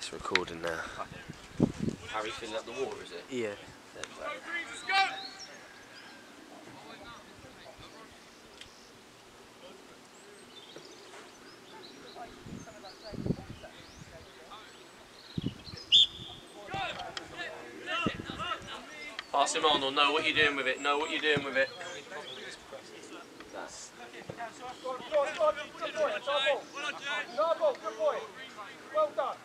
it's recording now. Harry filling up the water, is it? Yeah. Pass him on or know what you're doing with it. Know what you're doing with it. Go on, go on, good boy, it's our ball. It's our ball, good boy. Well done.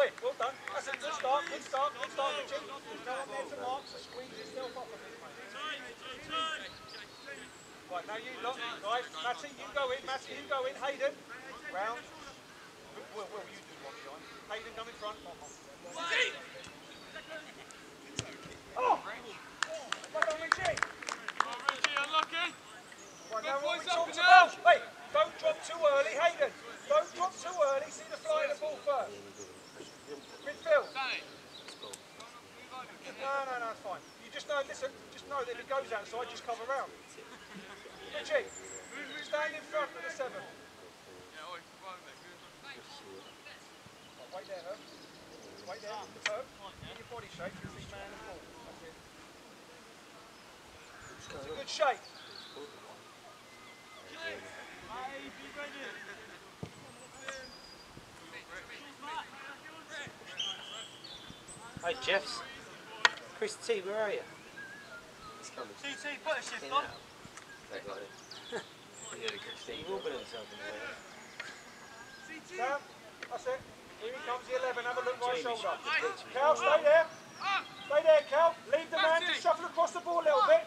Wait, well done. That's a good start, good start, good start, Richie. Go on there to mark, squeeze yourself up a bit. Right, now you look, right, Matty, you go in, Matty, you go in, Hayden, round. Will, Will, you do one behind. Hayden, come in front. Oh! Well done, Richie. Right, now what we talked about. Wait, don't drop too early, Hayden. Don't drop too early. See the fly of the ball first. Midfield. No, no, no, it's fine. You just know, listen, just know that if it goes outside, just cover round. Richie, stand in front of the seven. Right, wait there, Herb. Wait there, Herb. In your body shape, you see man and ball. That's it. It's a good shape. Hey, Jeffs. Chris T, where are you? TT, put a shift on. They got it. He will put himself in the way. Sam, that's it. Here he comes, the 11. Have a look right shoulder. Cal, stay there. Stay there, Cal. Leave the man. to shuffle across the ball a little bit.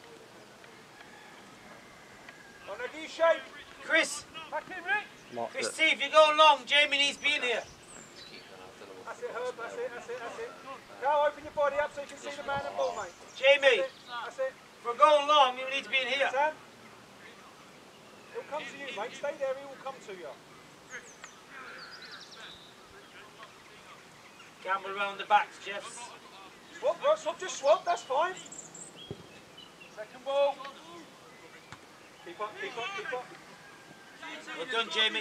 On a D shape. Chris, Back in, Rick. Chris it. T, if you go long, Jamie needs to be in here. That's it, Herb. That's it, that's it, that's it. Now open your body up so you can see the man and ball, mate. Jamie, That's it. if we're going long, you need to be in here. Sam. He'll come to you, mate. Stay there, he will come to you. Gamble around the backs, Jeffs. Swap, bro, swap, just swap, that's fine. Second ball. Keep up, keep up, keep up. Well done, Jamie.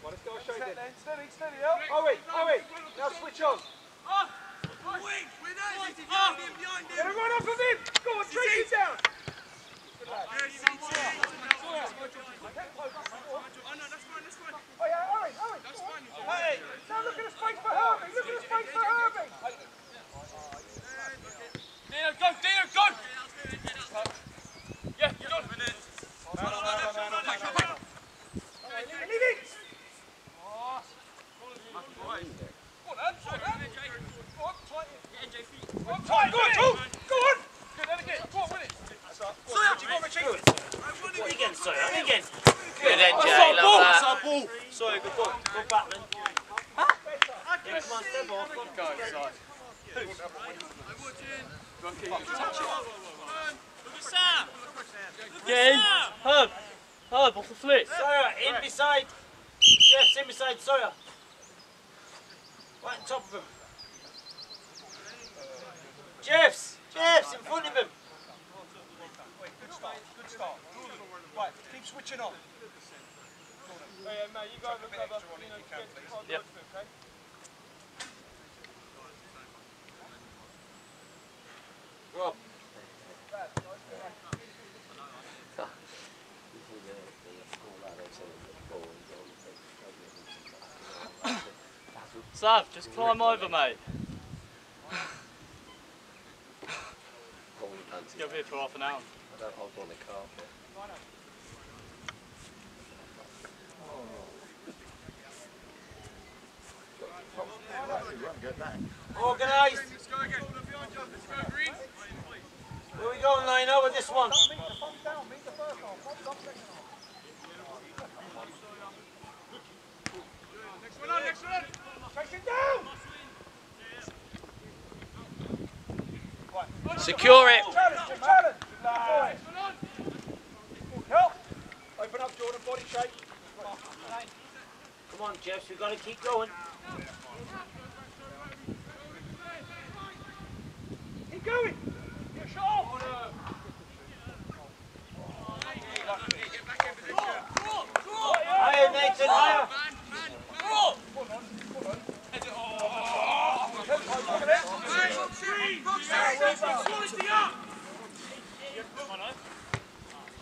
Well, let's show then. Steady, steady, up. Owen, Owen, now switch on. Get a run off of him. Go on, trace down. Good lad. Herbie. Leave. Go on, go on, go on. Good, and again. Go on, win it. That's up. Go on, Richie, go on, Richie. Again, sorry, again. Good NJ, That's our ball, love that's that. our ball. Sorry, good ball. Good battling. Yeah, come on, off. Go inside. Get in. Herb. Herb, off the flit. Sawyer, in beside. Jeff's in beside Sawyer. Right on top of him. Jeff's! Jeff's in front of him. Wait, good start, good start. Right, keep switching on. Yeah, yeah, mate, you go and look over. You know, get hard Yep. work for it, okay? Sav, just climb over, mate. Hold the pants You'll be here for half an hour. I don't hold on the carpet. Organised. Where we going, Lino, with this one? Meet the thumbs down, meet the first half. Thumbs up, second half. Secure it. Challenge, challenge. Help. Open up, Jordan. Body shape. Come on, Jeffs, we've got to keep going. Keep going. Higher, Nathan, higher. Oh,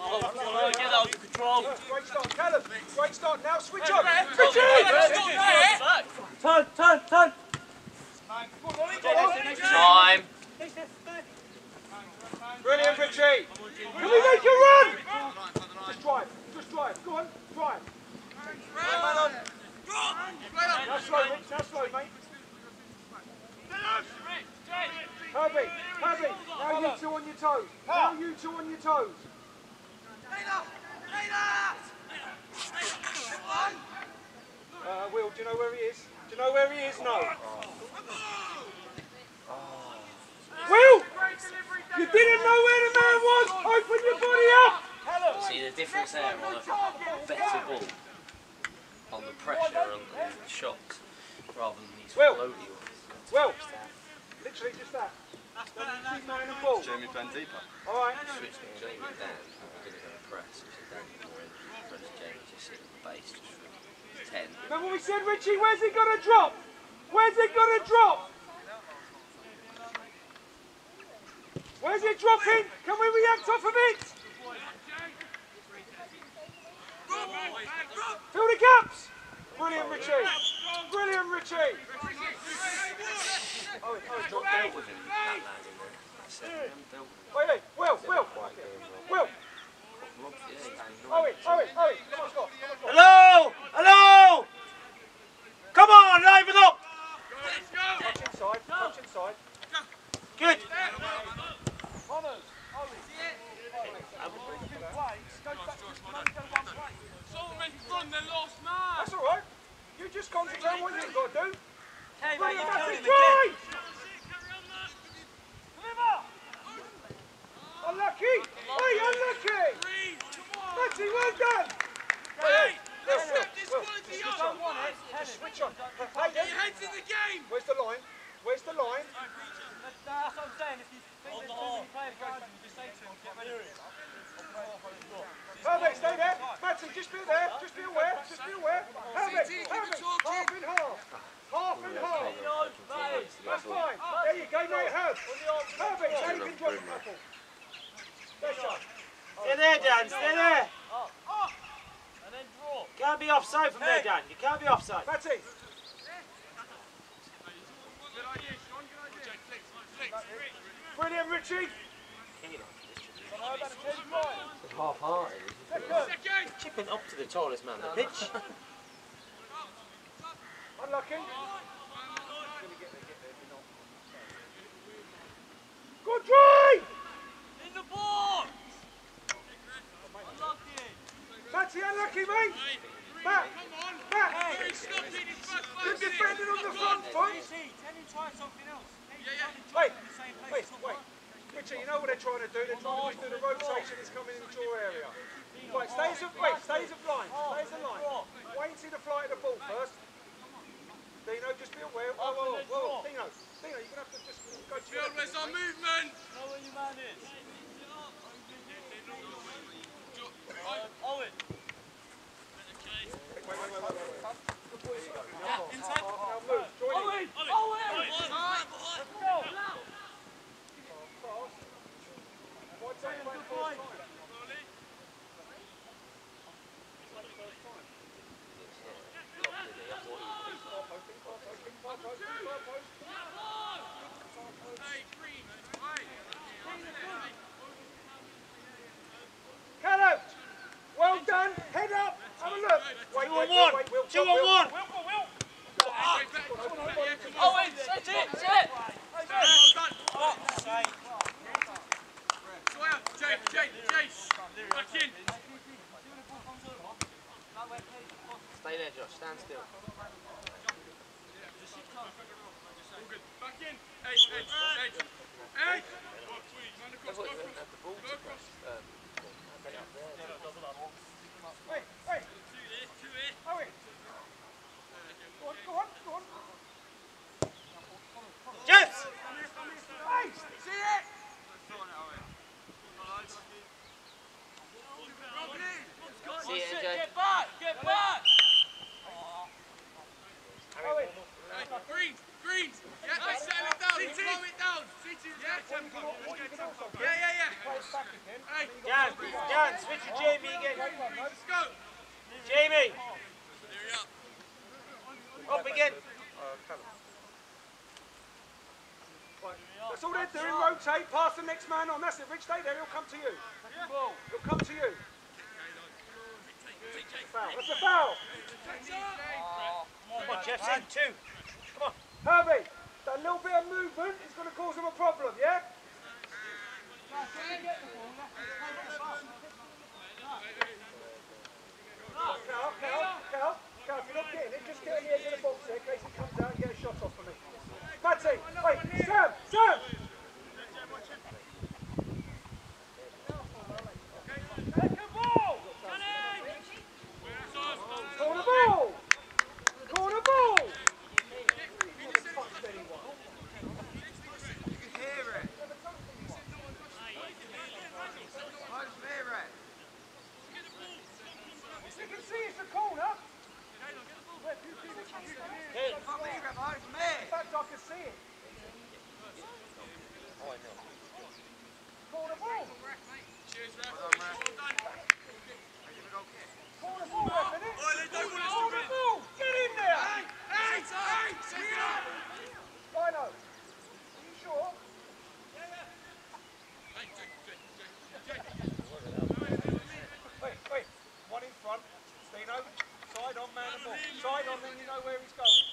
oh, get that under control. Great start, Callum. Great start. Now switch on. Back. Turn, turn, turn. Time. Brilliant, Richie. Can we make a run? Just drive. Just drive. Go on. Drive. Now slow, Rich. Now slow, mate. Herbie. Herbie. Now you two on your toes. Now you two on your toes. Uh, Will, do you know where he is? Do you know where he is? No. Will! You didn't know where the man was! Open your body up! See the difference there on a better ball. On the pressure on the shots rather than these Will. floaty ones. Will! Literally just that. Then you keep man and ball. Jamie Bendeeper. Alright. Switch Jamie down. We're going to go press. Which is down more in. Press Jamie just sit on the base just for 10. Remember what we said, Richie? Where's it gonna drop? Where's it gonna drop? Where's it dropping? Can we react off of it? Fill the gaps! Brilliant, Richie. Brilliant, Richie. Oh, oh, drop down. Dealt with him, that lad in there. I said, we haven't dealt with him. Wait, wait, Will, Will, Will. Rob, yeah, he's been Owen, Owen, Owen. Come on, Scott. Come on, Scott. Hello, hello. Come on, liven up. Touch inside, touch inside. Good. That's all right. You just concentrate on what you've got to do. Hey, Bring it back and drive! Unlucky! Hey, unlucky! Well! Hey, Will, Will, Will, just switch on. Switch on. Hey, then. Where's the line? Where's the line? Herbert, stay there. Matty, just be there. Just be aware. Just be aware. Herbert, Herbert, half and half. Half and half. That's fine. There you go, mate. Herb. Herbert, now you can drop a couple. Stay there, Dan. Stay there. And then draw. Can't be offside from there, Dan. You can't be offside. Matty. Brilliant, Richie. Half-hearted. Chipping up to the tallest man on the pitch. Unlucky. Good drive! In the box. Unlucky. Matty, unlucky, mate. Matt, Matt. Good defending on the front foot. Wait, wait, wait. Richie, you know what they're trying to do? They're trying to do the rotation is coming into your area. Right, stay as a, wait, stay as a line. Stay as a line. Wait and see the flight of the ball first. Dino, just be aware. Whoa, whoa, whoa, whoa. Dino, Dino, you're going to have to just go to your... Where's our movement? Know where your man is. Owen. Wait, wait, wait, wait, wait. Good boy, rotate, pass the next man on. That's it. Rich, stay there. He'll come to you. Yeah. He'll come to you. That's a foul. That's a foul. Come on, Jeff's in two. Come on. Herbie, that little bit of movement is going to cause him a problem, yeah? Cal, Cal, Cal, Cal, if you're get on the box there in comes out and get shot off for me. Matty, wait, Sam, Sam! and then you know where he's going.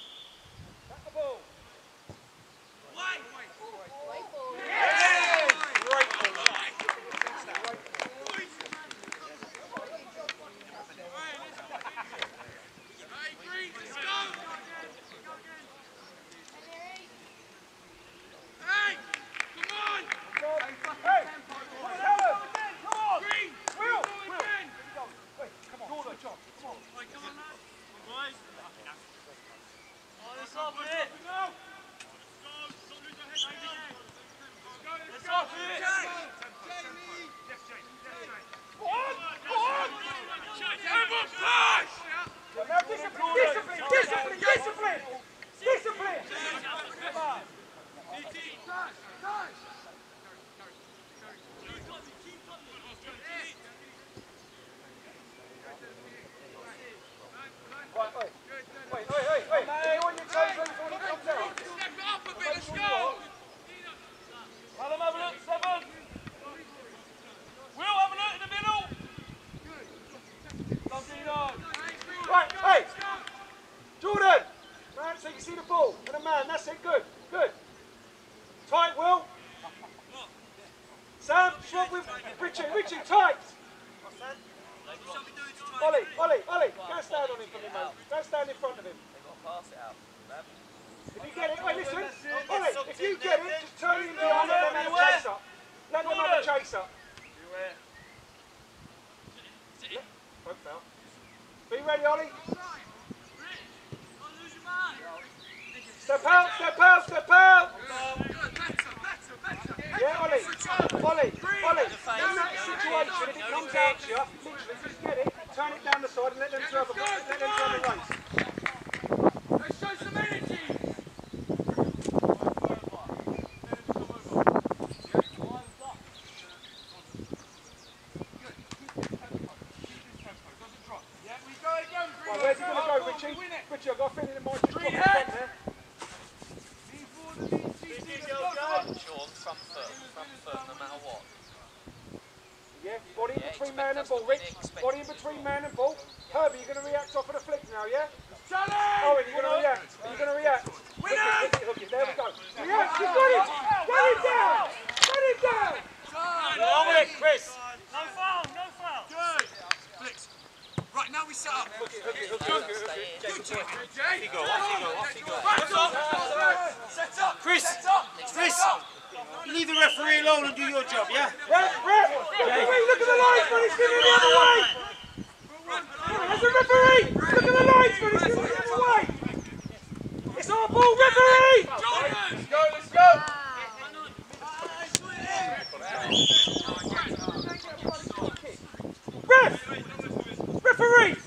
Richard, Richard, Off you go, off you go, off you go. Set up! Chris! Chris! You leave the referee alone and do your job, yeah? Ref! Ref! Referee, look at the lines, man! He's giving the other way! That's the referee! Look at the lines, man! He's giving the other way! It's our ball, referee! Let's go, let's go! Referee!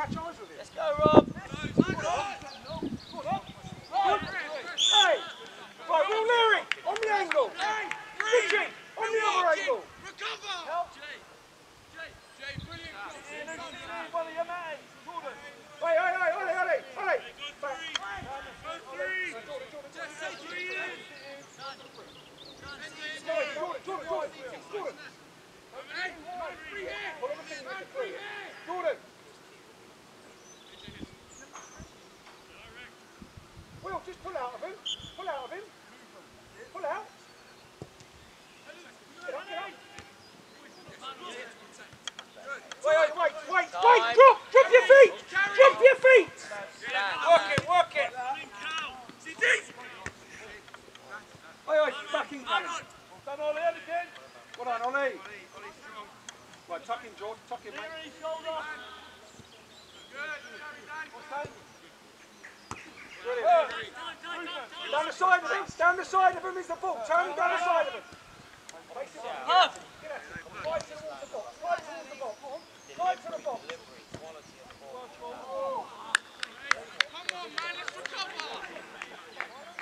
Catch eyes with it. Let's go, Rob. Hey! Right, Will Leary, on the angle. Richie, on the other angle. Recover! Jay! Jay! Jay, brilliant! Hey, hey, hey, Ollie, Ollie, Ollie. Back. Jordan, Jordan, Jordan. Jordan, Jordan, Jordan, Jordan, Jordan. Pull on the thing with the three. Jordan. Will, just pull out of him. Pull out of him. Pull out. Get up, get up. Wait, wait, wait, wait, wait, drop, drop your feet, drop your feet. Work it, work it. Oi, oi, back in, Callum. Done Ollie, Ollie again. Well done, Ollie. Right, tuck in, George, tuck in, mate. Brilliant. Down the side of him, down the side of him is the ball. Turn him down the side of him. Face it on. Huff. Get at it. Slide towards the box, towards the box. Slide to the box. Come on, man, let's recover!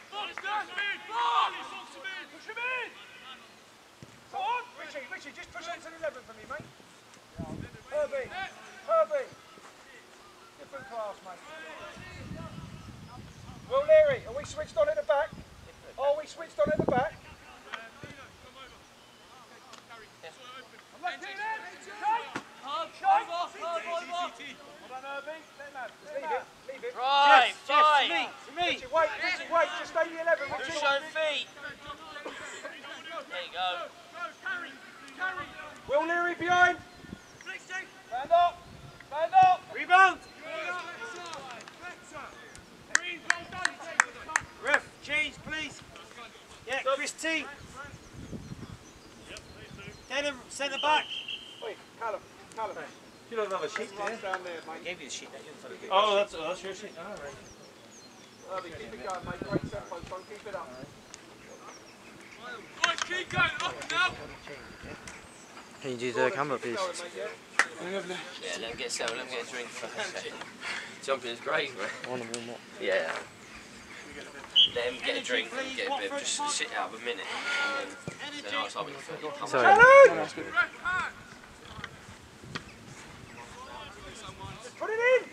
Come on, Richie, just push onto the 11 for me, mate. Herbie, Herbie. Different class, mate. Will Leary, are we switched on at the back? Are we switched on at the back? Leave it, leave it. Right, Jeff, to fine. me, to me. Richie, wait, Richie, wait, just stay the 11, Push Richie. on feet. There you go. Will Leary behind. Stand up, stand up. Rebound. Ref, change, please. Yeah, Chris T. Denham, centre back. Wait, Callum, Callum. You don't have a sheet, do you? Down there, mate. Gave you the sheet oh, that you Oh, that's, oh, that's your sheet. All right. Herbie, keep it going, mate. Great tempo, son. Keep it up. Right, keep going, up now! Can you do the camera, please? Yeah? Yeah, let him get settled, let him get a drink first. Jumping is great, man. I want to warm up. Yeah. Let him get a drink and get a bit of just sit out of a minute. And then, then I'll start with the foot. Sorry. Callum! Put it in!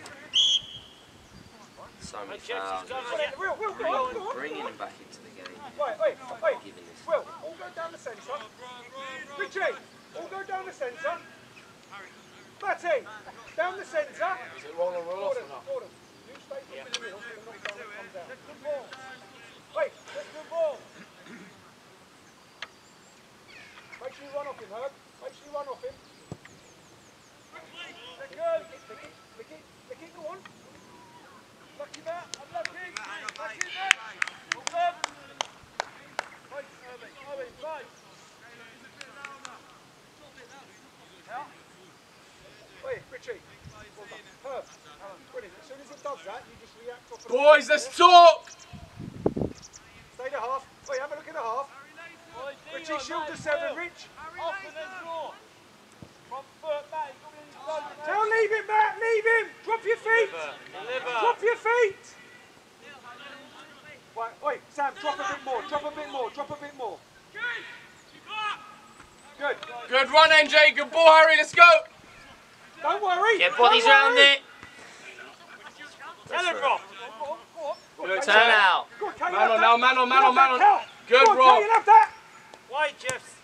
So many Jeff's go go. Bringing him back into the game. Wait, wait, wait. Giving. Will, all go down the centre. Richie, all go down the centre. Matty, down the centre. Is it roll and roll off or not? Gordon, you stay in the middle. down. Good ball. Wait. Make sure you run off him, Herb. Make sure you run off him. Lick it, lick it, lick it, lick it, go on. Boys, let's talk! Stay the half. Wait, have a look at the half. Richie, shield the seven, Rich. Off and then draw. Front foot back. It in his zone. Tell leave him, Matt, leave him. Drop your feet. Deliver. Drop your feet. Wait, wait, Sam, drop a bit more, drop a bit more, drop a bit more. Good. Good run, NJ. Good ball, Harry. Let's go. Don't worry. Get bodies worry. round it. Tell him, Rob. Good Turn out. Go on, Kate, Man on now, man on, man on, man on. Good, Go on, Rob. Kate, you have that. Wide, Jeffs.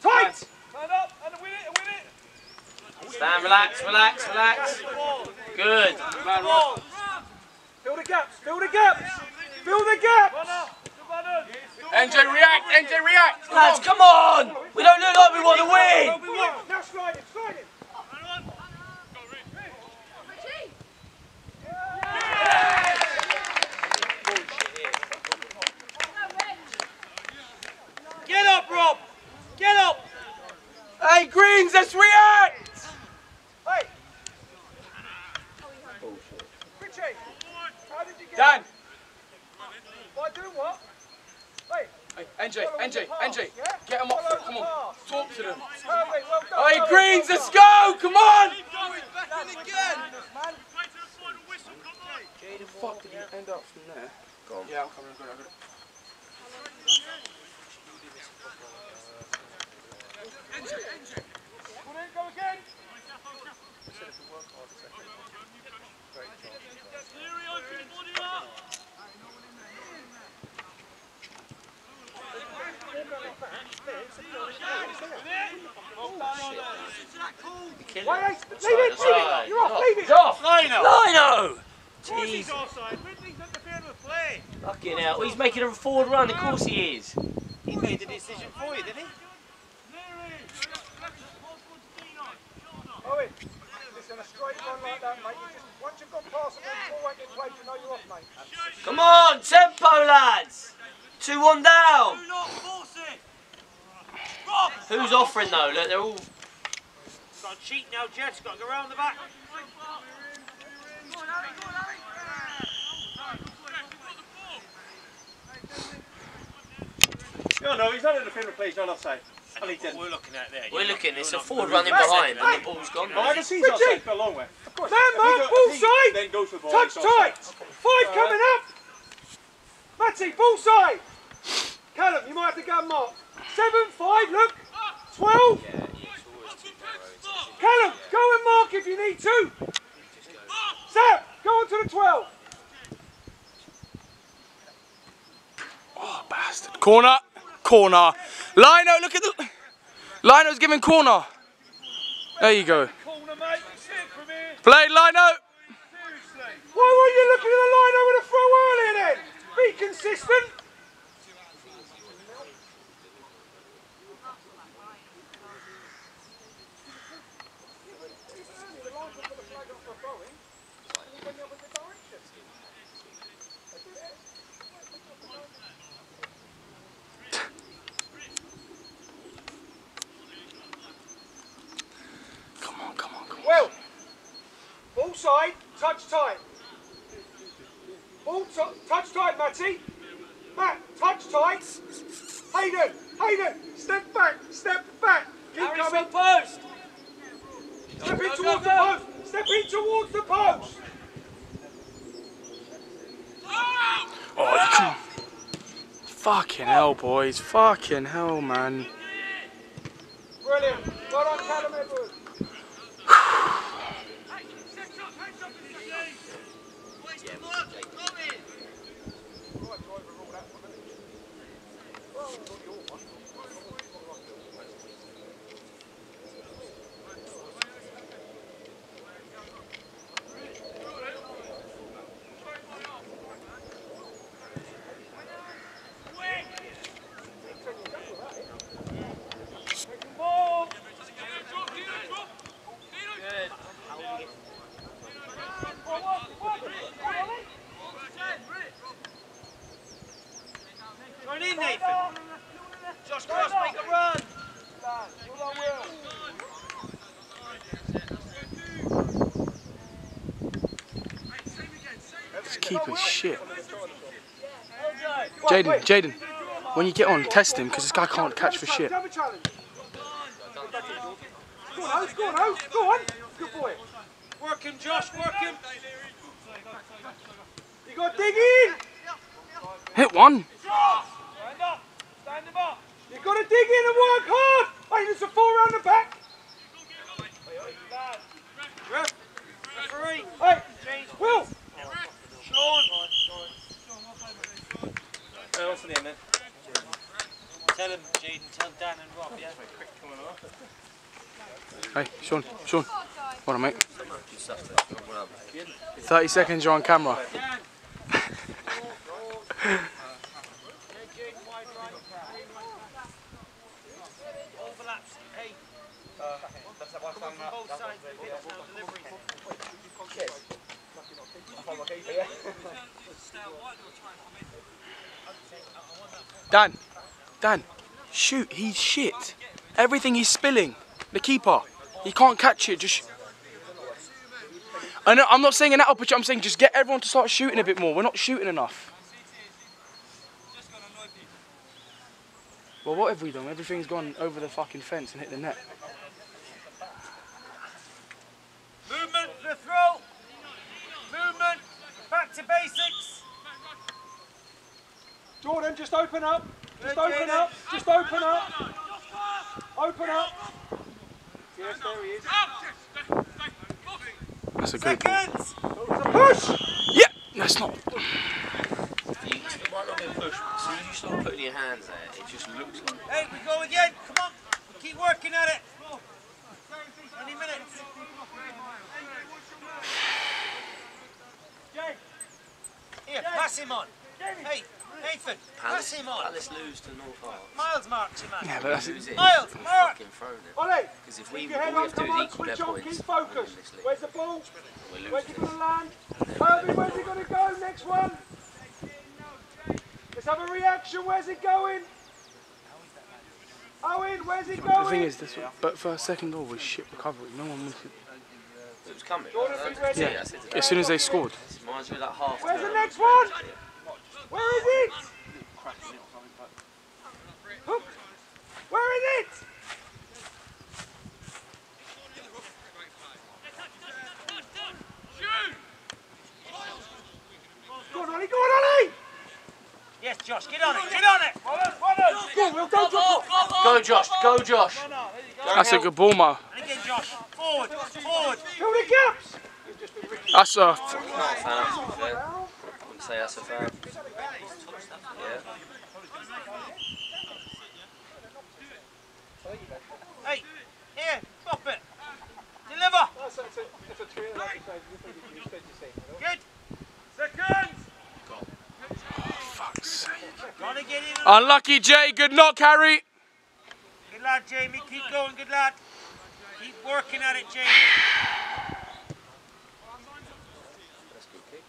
Tight. Stand up and win it, win it. Stand, relax, relax, relax. Good. Man, Rob. Ball. Fill the gaps, fill the gaps. Fill the gaps. Run up. The runners. NJ, react. NJ, react. Come Lads, on. come on! We don't look like we want to win! Go on, Now slide it, slide it. Get up, Rob. Get up. Hey, Greens, let's react. Hey. Richie, how did you get Dan. By doing what? Hey, NJ, NJ, get them up front, come on. Talk to them. Perfect, well done. Hey, Greens, let's go! Come on! again. Fuck did you end up from there? Go on. Yeah, I'm coming, I'm coming, I'm coming. Come in, go again. Kill Wait, him. wait, leave it, leave it. You're off, leave it. He's off. Lino! Jeez. offside. Ridley's interfering with play. Fucking hell. He's making a forward run. Of course he is. He made the decision for you, didn't he? Owen, listen, a straight run like that, mate. You just, once you've gone past the ball, won't get played, you know you're off, mate. Come on, tempo, lads. 2 1 down. Do not force it. Who's offering though? Look, they're all. Got to cheat now, Jets. Got to go around the back. No, no, he's not in the field of play, he's not offside. And look what we're looking at there. We're looking, not- it's a forward running behind, and the ball's gone. I can see he's offside for a long way. Of course. Man, man, go- full side. Then goes for the ball. Touch tight. Five coming up. Matty, full side. Callum, you might have to go and mark. Seven, five, look. Twelve. Callum, go and mark if you need to. Sam, go on to the twelve. Oh, bastard. Corner, corner. Lino, look at the. Lino's giving corner. There you go. Corner, mate. See it from here. Play, Lino. Why were you looking at the line over the throw earlier then? Be consistent. Come on, come on, come on. Well, ball side, touch tight. Ball touch tight, Matty. Matt, touch tight. Hayden, Hayden, step back, step back. Keep Harry's coming. front post. Step in towards the post. Step in towards the post. Oh, you come on. Fucking hell, boys. Fucking hell, man. Brilliant. Well done, Callum Edwards. Join in, Nathan. Josh Cross, make a run. This keeper's shit. Jaden. Jaden, when you get on, test him, because this guy can't catch for shit. Have a challenge. Go on, go on, go on. Good boy. Work him, Josh. Work him. You got to dig in. Hit one. Stand up. Stand him up. You got to dig in and work hard. Hey, there's a four round the back. Ref. Referee. Hey, James. Will. Sean. Uh, what's the name then? Tell him, Jaden. Tell Dan and Rob, yeah? Hey, Sean, Sean. What on, mate? 30 seconds, you're on camera. Overlaps. Hey. Come on Dan, Dan, shoot, he's shit. Everything he's spilling. The keeper, he can't catch it. Just. I know, I'm not saying an out pitch, I'm saying just get everyone to start shooting a bit more. We're not shooting enough. Well, what have we done? Everything's gone over the fucking fence and hit the net. Movement for the throw. Movement. Back to basics. Jordan, just open up. Just Good, open Jaden. up. Just open up. Open up. Yes, there he is. That's a good ball. Push! Yeah, that's not. You, it might not be a push, but as soon as you start putting your hands there, it just looks like. Hey, we go again. Come on. Keep working at it. 20 minutes. Here, pass him on. Hey, Nathan, pass him on. Palace lose to North Arts. Miles marks him, man. Yeah, but that's it, Miles, Mark. fucking throw them. Ollie, Because if we, keep your all head we on, have to do is on, equal their points, keep we're focused. winning this league. Where's the ball? Where's losing he going to land? Herbie, where's he going to go? Next one. Let's have a reaction. Where's he going? Owen, where's he going? The thing is, this. one, But for a second goal was shit recovery. No one wanted. It was coming. Jordan, I be could ready. see it, I said to As soon as they scored. Reminds me of that half Where's the next one? Where is it? Hook. Where is it? Go on, Ollie, go on, Ollie! Yes, Josh, get on it, get on it. Go on, Will, don't drop it. Go Josh, go Josh. That's a good ball, Ma. And again, Josh. Forward, forward. Fill the gaps. That's a. Not a foul, to be fair. Wouldn't say that's a foul. Yeah. Hey, here, stop it. Deliver. That's a, it's a, it's a three. That's a save. You think you said you say, you know? Good. Seconds! Fuck's sake. Gotta get in. Unlucky Jay, good knock, Harry. Good lad, Jamie. Keep going, good lad. Keep working at it, Jamie. That's a good kick.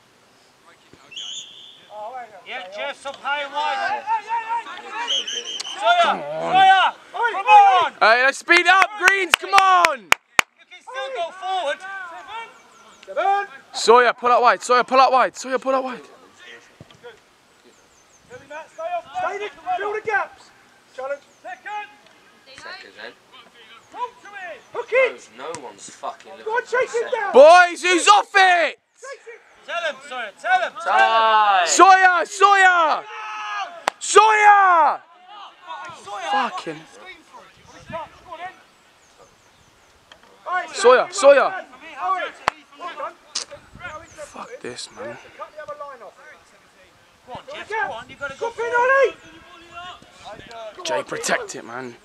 Yeah, Jeff's up high and wide. Sawyer, Sawyer, come on. Hey, let's speed up, Greens, come on. You can still go forward. Seven. Sawyer, pull out wide. Sawyer, pull out wide. Sawyer, pull out wide. Stay off. Stay there. Fill the gaps. Challenge. Second! Seconds then. Talk to me! Hook it. No, no one's fucking looking Go on, chase a it down. Boys, who's off it? Tell him, Sawyer, tell him. Tie! Sawyer, Sawyer. Sawyer. Fucking. Sawyer, Sawyer. Owen. Well done. Fuck this, man. Cut the other line off. Go on, Jeff, go on. you got to go Drop in, forward. Ollie. Jay, protect it, man.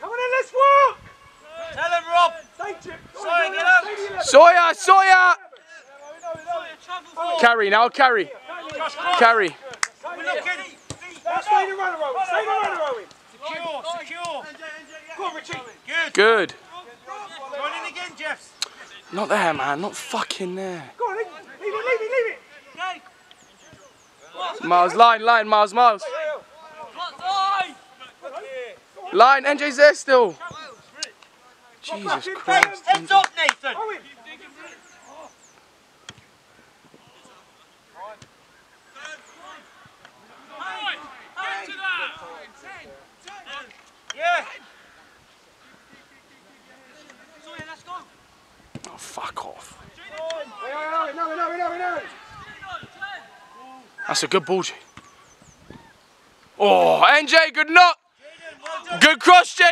Come on in, let's walk. Tell him, Rob. Stay chip. Get out. Sawyer, Sawyer. Carry now, carry. Josh, go on. Carry. We're looking. Now stay the runner, Owen. Stay the runner, Owen. Secure, secure. Go on, Richie. Good. Good. Go in again, Jeff. Not there, man. Not fucking there. Go on, leave it, leave it, leave it. Miles, line, line, Miles, Miles. Line, NJ's there still. Jesus Christ. heads up, Nathan. Owen. Get to that! Yeah. Oh, fuck off. That's a good ball, Jay. Oh, NJ, good knock. Jaden, well done. Good cross, Jay.